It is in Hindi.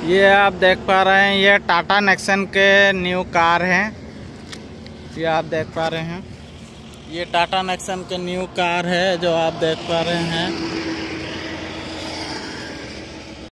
ये आप देख पा रहे हैं, ये टाटा नेक्सन के न्यू कार हैं। ये आप देख पा रहे हैं। ये टाटा नेक्सन के न्यू कार है जो आप देख पा रहे हैं।